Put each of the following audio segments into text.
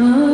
Oh.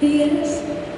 Yes.